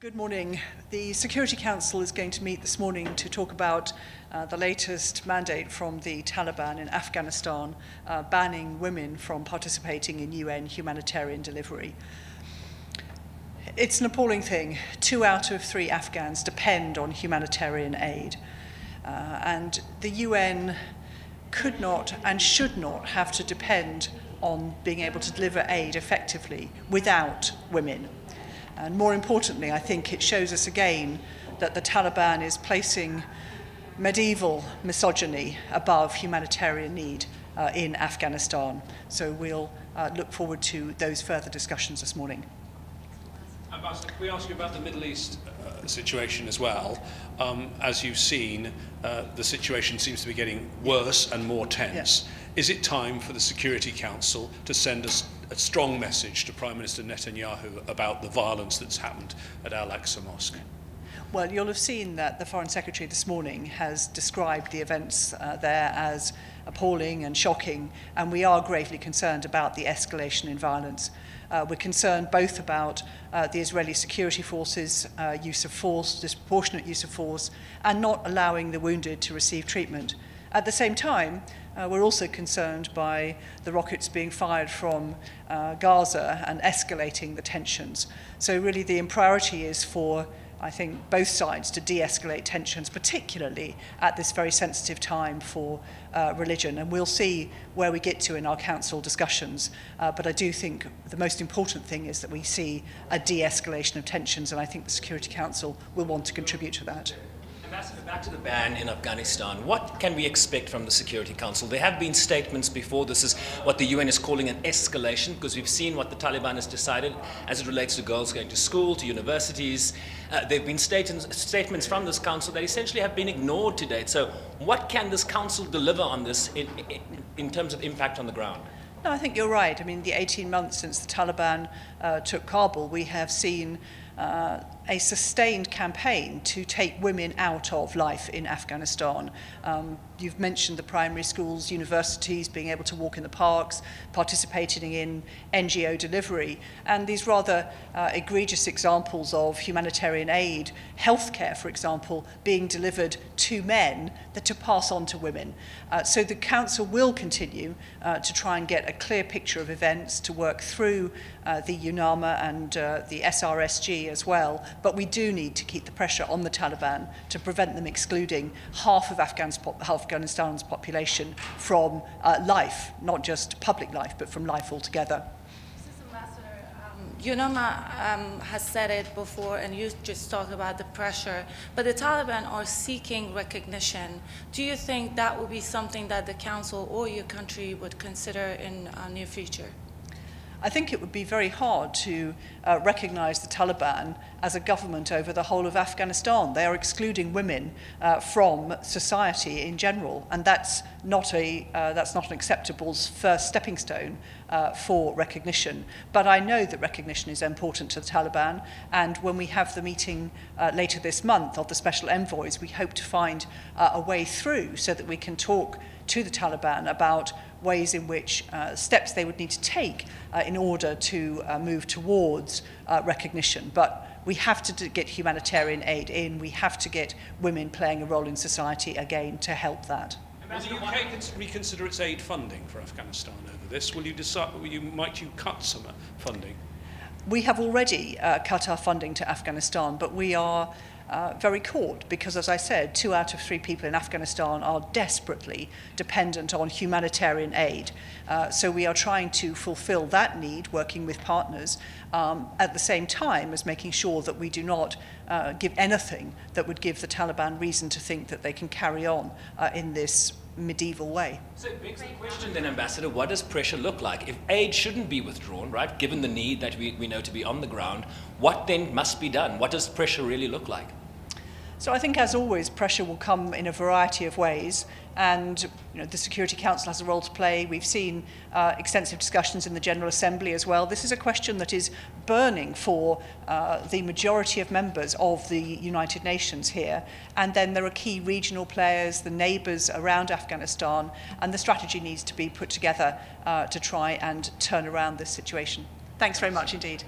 Good morning. The Security Council is going to meet this morning to talk about uh, the latest mandate from the Taliban in Afghanistan uh, banning women from participating in UN humanitarian delivery. It's an appalling thing. Two out of three Afghans depend on humanitarian aid. Uh, and the UN could not and should not have to depend on being able to deliver aid effectively without women. And more importantly, I think it shows us again that the Taliban is placing medieval misogyny above humanitarian need uh, in Afghanistan. So we'll uh, look forward to those further discussions this morning. Ambassador, can we ask you about the Middle East uh, situation as well? Um, as you've seen, uh, the situation seems to be getting worse and more tense. Yeah. Is it time for the Security Council to send us a strong message to Prime Minister Netanyahu about the violence that's happened at Al Aqsa Mosque? Well, you'll have seen that the Foreign Secretary this morning has described the events uh, there as appalling and shocking, and we are gravely concerned about the escalation in violence. Uh, we're concerned both about uh, the Israeli security forces' uh, use of force, disproportionate use of force, and not allowing the wounded to receive treatment. At the same time, uh, we're also concerned by the rockets being fired from uh, Gaza and escalating the tensions. So really the priority is for I think, both sides to de-escalate tensions, particularly at this very sensitive time for uh, religion. And we'll see where we get to in our council discussions. Uh, but I do think the most important thing is that we see a de-escalation of tensions, and I think the Security Council will want to contribute to that. Ambassador, back to the ban in Afghanistan. What can we expect from the Security Council? There have been statements before. This is what the UN is calling an escalation because we've seen what the Taliban has decided as it relates to girls going to school, to universities. Uh, there have been statements from this council that essentially have been ignored to date. So, what can this council deliver on this in, in, in terms of impact on the ground? No, I think you're right. I mean, the 18 months since the Taliban uh, took Kabul, we have seen uh, a sustained campaign to take women out of life in Afghanistan. Um, you've mentioned the primary schools, universities, being able to walk in the parks, participating in NGO delivery, and these rather uh, egregious examples of humanitarian aid, healthcare, for example, being delivered to men that to pass on to women. Uh, so the Council will continue uh, to try and get a clear picture of events, to work through uh, the UNAMA and uh, the SRSG as well, but we do need to keep the pressure on the Taliban to prevent them excluding half of Afghanistan's population from uh, life, not just public life, but from life altogether. UNAMA um, has said it before, and you just talked about the pressure, but the Taliban are seeking recognition. Do you think that would be something that the Council or your country would consider in a near future? I think it would be very hard to uh, recognize the Taliban as a government over the whole of Afghanistan. They are excluding women uh, from society in general, and that's not, a, uh, that's not an acceptable first stepping stone uh, for recognition. But I know that recognition is important to the Taliban, and when we have the meeting uh, later this month of the special envoys, we hope to find uh, a way through so that we can talk to the Taliban about ways in which uh, steps they would need to take uh, in order to uh, move towards uh, recognition. But we have to get humanitarian aid in. We have to get women playing a role in society again to help that. Will the UK reconsider its aid funding for Afghanistan over this? Will you decide, will you, might you cut some funding? We have already uh, cut our funding to Afghanistan, but we are uh, very caught because, as I said, two out of three people in Afghanistan are desperately dependent on humanitarian aid. Uh, so we are trying to fulfill that need, working with partners, um, at the same time as making sure that we do not uh, give anything that would give the Taliban reason to think that they can carry on uh, in this medieval way. So it begs the question then, Ambassador, what does pressure look like? If aid shouldn't be withdrawn, right, given the need that we, we know to be on the ground, what then must be done? What does pressure really look like? So I think, as always, pressure will come in a variety of ways, and you know, the Security Council has a role to play. We've seen uh, extensive discussions in the General Assembly as well. This is a question that is burning for uh, the majority of members of the United Nations here. And then there are key regional players, the neighbours around Afghanistan, and the strategy needs to be put together uh, to try and turn around this situation. Thanks very much indeed.